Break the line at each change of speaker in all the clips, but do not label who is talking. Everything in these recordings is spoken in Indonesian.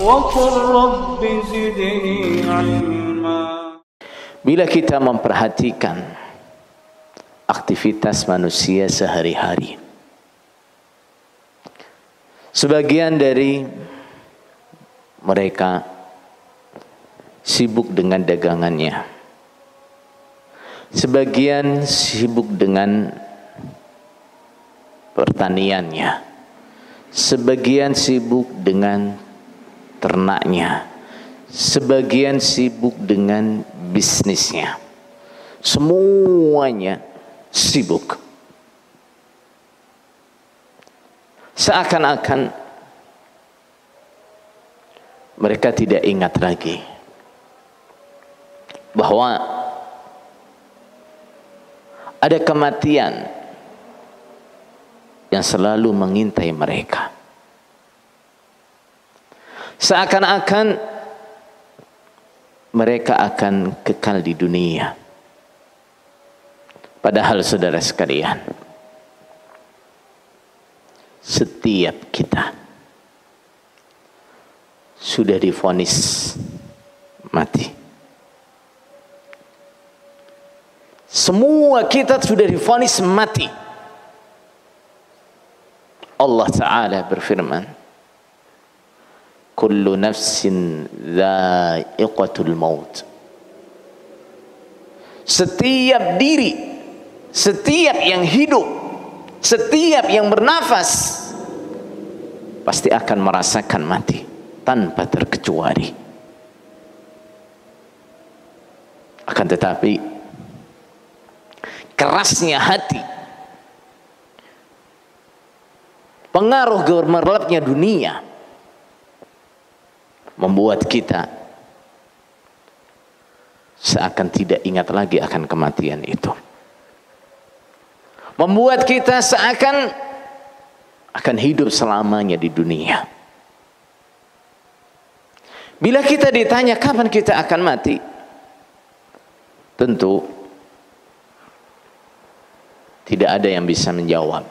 وقل رب زدني علما
Bila kita memperhatikan aktivitas manusia sehari-hari, sebagian dari mereka sibuk dengan dagangannya, sebagian sibuk dengan pertaniannya, sebagian sibuk dengan ternaknya, sebagian sibuk dengan bisnisnya. Semuanya sibuk. Seakan-akan mereka tidak ingat lagi bahwa ada kematian yang selalu mengintai mereka. Seakan-akan mereka akan kekal di dunia. Padahal saudara sekalian, setiap kita sudah difonis mati. Semua kita sudah difonis mati. Allah Ta'ala berfirman, Kullu nafsin dha'iqatul maut. Setiap diri, setiap yang hidup, setiap yang bernafas pasti akan merasakan mati tanpa terkecuali. Akan tetapi kerasnya hati pengaruh gemerlapnya dunia membuat kita seakan tidak ingat lagi akan kematian itu. Membuat kita seakan akan hidup selamanya di dunia. Bila kita ditanya kapan kita akan mati, tentu tidak ada yang bisa menjawab.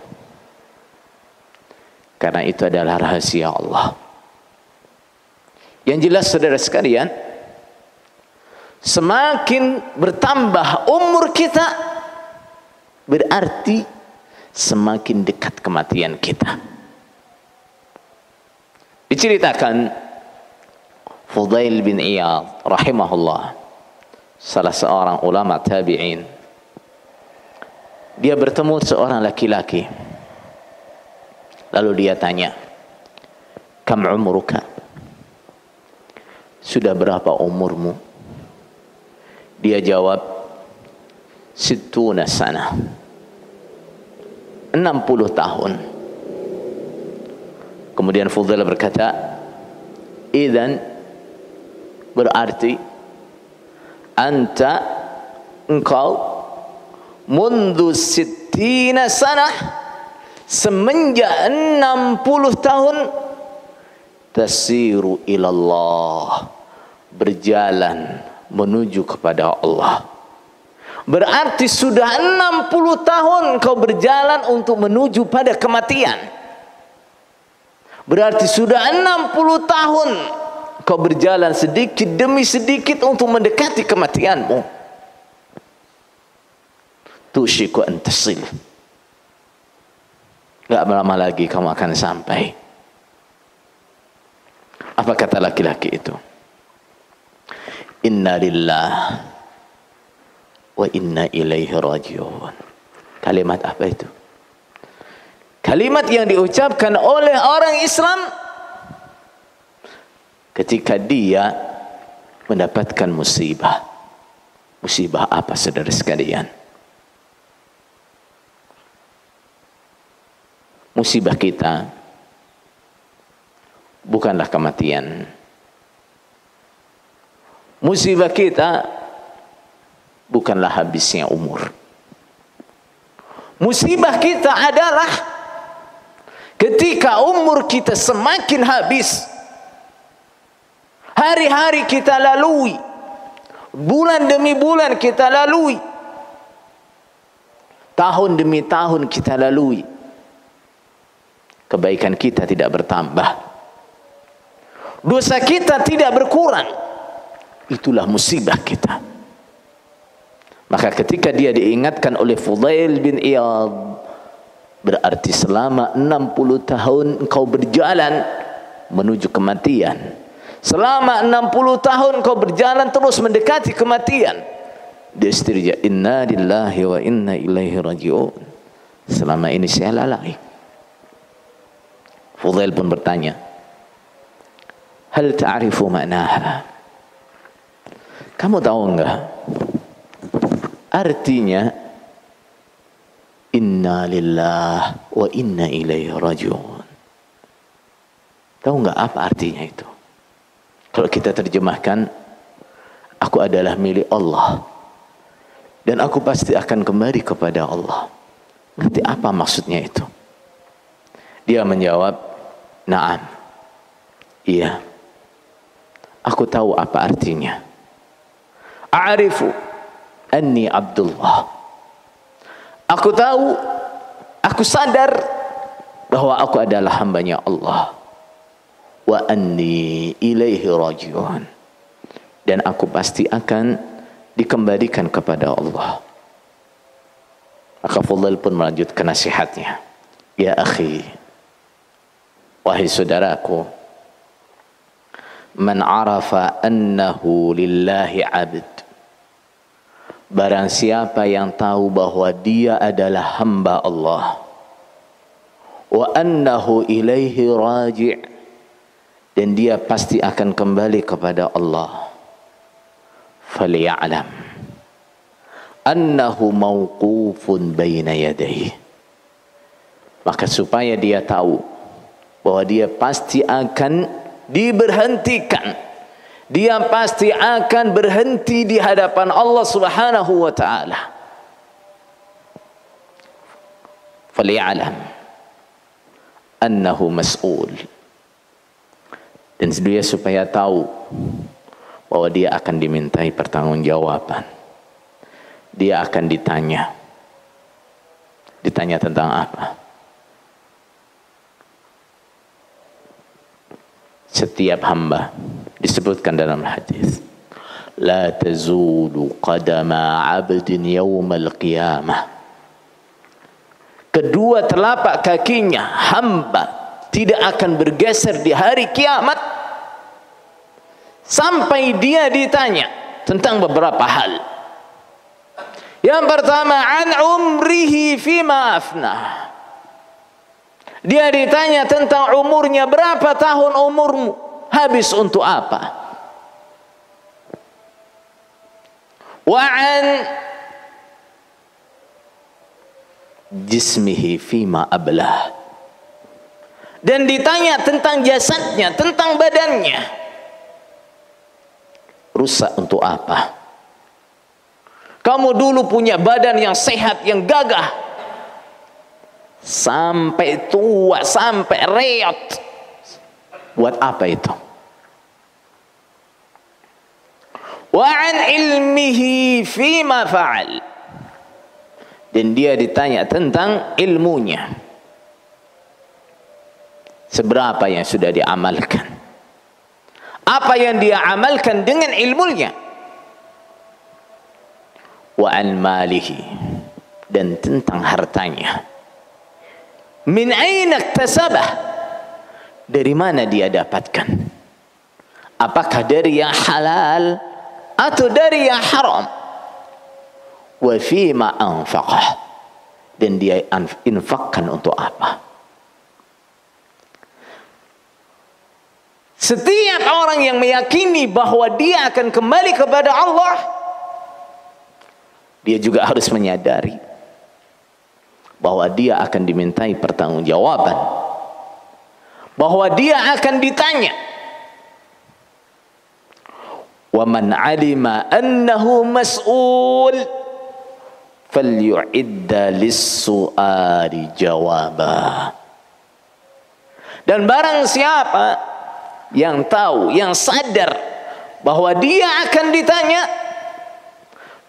Karena itu adalah rahasia Allah. Yang jelas saudara sekalian, semakin bertambah umur kita, berarti semakin dekat kematian kita. Diceritakan Fudail bin Iyad rahimahullah, salah seorang ulama tabi'in. Dia bertemu seorang laki-laki. Lalu dia tanya, "Kam umruka?" Sudah berapa umurmu? Dia jawab, Situna sana. 60 tahun. Kemudian Fudail berkata, Idan berarti anta engkau mundu sittina sana semenjak 60 tahun tasiru ilallah berjalan menuju kepada Allah berarti sudah 60 tahun kau berjalan untuk menuju pada kematian berarti sudah 60 tahun kau berjalan sedikit demi sedikit untuk mendekati kematianmu tushiku antasil Gak lama lagi kamu akan sampai. Apa kata laki-laki itu? Inna lillah wa inna ilaihi rajiun. Kalimat apa itu? Kalimat yang diucapkan oleh orang Islam ketika dia mendapatkan musibah. Musibah apa saudara sekalian? musibah kita bukanlah kematian. Musibah kita bukanlah habisnya umur. Musibah kita adalah ketika umur kita semakin habis. Hari-hari kita lalui. Bulan demi bulan kita lalui. Tahun demi tahun kita lalui kebaikan kita tidak bertambah. dosa kita tidak berkurang itulah musibah kita. Maka ketika dia diingatkan oleh Fudail bin Iyad berarti selama 60 tahun engkau berjalan menuju kematian. Selama 60 tahun engkau berjalan terus mendekati kematian. Dia istirja inna lillahi wa inna ilaihi raji'un. Selama ini saya lalai. Fudail pun bertanya hal ta'rifu ma'naha kamu tahu enggak artinya inna lillah wa inna ilaihi raji'un. Tahu enggak apa artinya itu? Kalau kita terjemahkan aku adalah milik Allah dan aku pasti akan kembali kepada Allah. Ngerti apa maksudnya itu? Dia menjawab na'am. Iya. Aku tahu apa artinya a'rifu anni abdullah. Aku tahu aku sadar bahwa aku adalah hambanya Allah. Wa anni ilaihi rajiun. Dan aku pasti akan dikembalikan kepada Allah. Maka Fudail pun melanjutkan nasihatnya. Ya akhi wahai saudaraku man arafa annahu lillahi abd barang siapa yang tahu bahwa dia adalah hamba Allah wa annahu ilaihi raji' dan dia pasti akan kembali kepada Allah. Falyalam annahu mawqufun baina yadayhi. Maka supaya dia tahu bahwa dia pasti akan diberhentikan dia pasti akan berhenti di hadapan Allah Subhanahu wa taala. Falyalam annahu mas'ul. Dan dia supaya tahu bahwa dia akan dimintai pertanggungjawaban. Dia akan ditanya. Ditanya tentang apa setiap hamba disebutkan dalam hadis. La tazulu qadama 'abdin yawmal qiyamah. Kedua telapak kakinya hamba tidak akan bergeser di hari kiamat. Sampai dia ditanya tentang beberapa hal. Yang pertama an umrihi fima afnah dia ditanya tentang umurnya berapa tahun umurmu habis untuk apa? Wa'an jismihi fima ablah dan ditanya tentang jasadnya, tentang badannya rusak untuk apa? Kamu dulu punya badan yang sehat, yang gagah sampai tua sampai reot. Buat apa itu? Wa an ilmihi fima fa'al. Dan dia ditanya tentang ilmunya. Seberapa yang sudah diamalkan? Apa yang dia amalkan dengan ilmunya? Wa an malihi. Dan tentang hartanya min aina iktasabah dari mana dia dapatkan? Apakah dari yang halal atau dari yang haram? Wa fima anfaqah. Dan dia infakkan untuk apa? Setiap orang yang meyakini bahwa dia akan kembali kepada Allah dia juga harus menyadari bahwa dia akan dimintai pertanggungjawaban. Bahwa dia akan ditanya. Wa man alima annahu mas'ul falyu'idda lis-su'ali jawaba. Dan barang siapa yang tahu yang sadar bahwa dia akan ditanya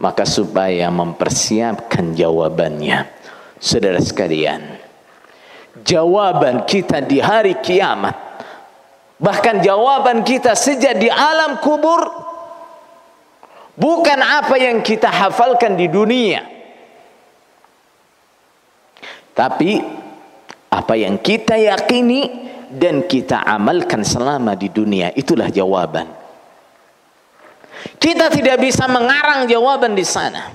maka supaya mempersiapkan jawabannya Saudara sekalian, jawaban kita di hari kiamat Bahkan jawaban kita sejak di alam kubur bukan apa yang kita hafalkan di dunia. Tapi apa yang kita yakini dan kita amalkan selama di dunia itulah jawaban. Kita tidak bisa mengarang jawaban di sana.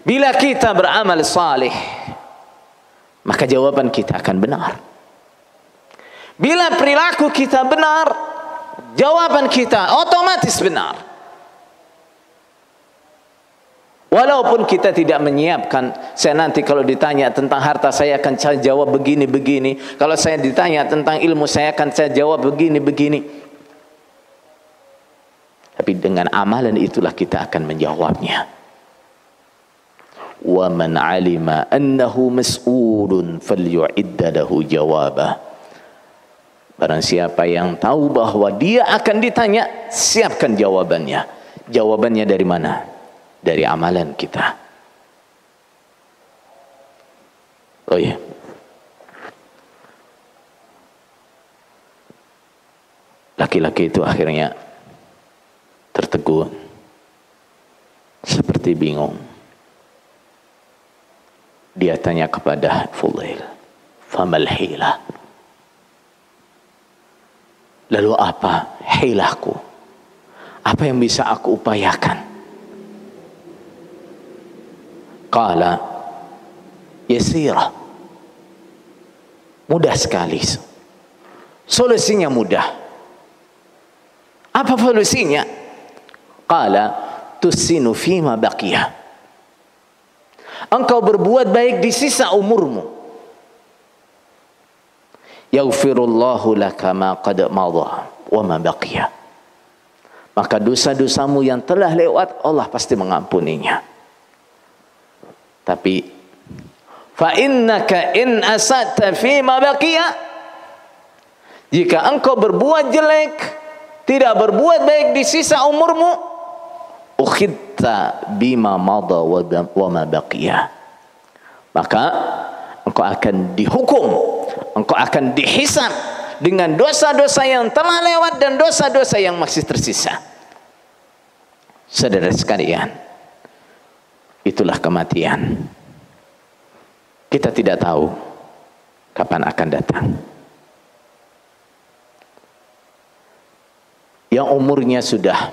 Bila kita beramal saleh, maka jawaban kita akan benar. Bila perilaku kita benar, jawaban kita otomatis benar. Walaupun kita tidak menyiapkan, saya nanti kalau ditanya tentang harta saya akan saya jawab begini-begini. Kalau saya ditanya tentang ilmu saya akan saya jawab begini-begini. Tapi dengan amalan itulah kita akan menjawabnya. Wa man alima annahu mas'ulun falyu'idda lahu. Barang siapa yang tahu bahwa dia akan ditanya, siapkan jawabannya. Jawabannya dari mana? dari amalan kita. Oh ya. Laki-laki itu akhirnya tertegun. Seperti bingung. Dia tanya kepada Fudail. Famal hila. Lalu apa hilahku? Apa yang bisa aku upayakan? Qala yasira. Mudah sekali. Solusinya mudah. Apa solusinya? Qala tusinu fima baqiyah. Engkau berbuat baik di sisa umurmu. Yaghfirullahu laka ma qad madha wa ma baqiya. Maka dosa-dosamu yang telah lewat Allah pasti mengampuninya. Tapi fa innaka in asata fi ma baqiya jika engkau berbuat jelek tidak berbuat baik di sisa umurmu ukhitta bima madha wa ma baqiya maka engkau akan dihukum engkau akan dihisab dengan dosa-dosa yang telah lewat dan dosa-dosa yang masih tersisa saudara sekalian itulah kematian. Kita tidak tahu kapan akan datang. Yang umurnya sudah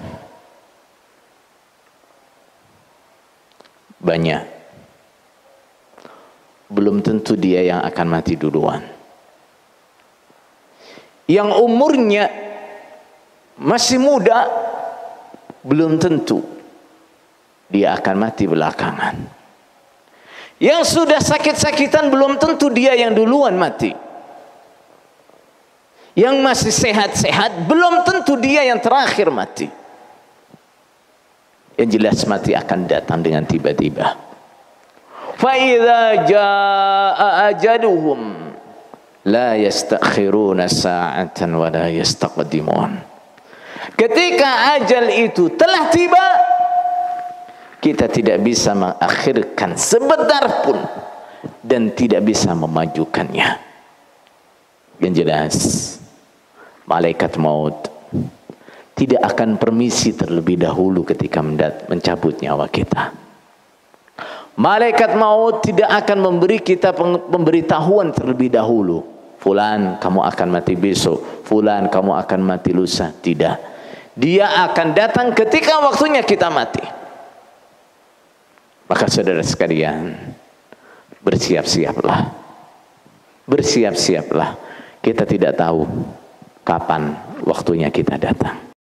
banyak, belum tentu dia yang akan mati duluan. Yang umurnya masih muda, belum tentu dia akan mati belakangan. Yang sudah sakit-sakitan belum tentu dia yang duluan mati. Yang masih sehat-sehat belum tentu dia yang terakhir mati yang jelas mati akan datang dengan tiba-tiba. Fa jaa ajaluhum la yastakhiruna sa'atan wa la yastaqdimun. Ketika ajal itu telah tiba kita tidak bisa mengakhirkan sebentar pun dan tidak bisa memajukannya. Yang jelas malaikat maut tidak akan permisi terlebih dahulu ketika mencabut nyawa kita. Malaikat maut tidak akan memberi kita pemberitahuan terlebih dahulu. Fulan, kamu akan mati besok. Fulan, kamu akan mati lusa. Tidak. Dia akan datang ketika waktunya kita mati. Maka saudara sekalian, bersiap-siaplah. Bersiap-siaplah. Kita tidak tahu kapan waktunya kita datang.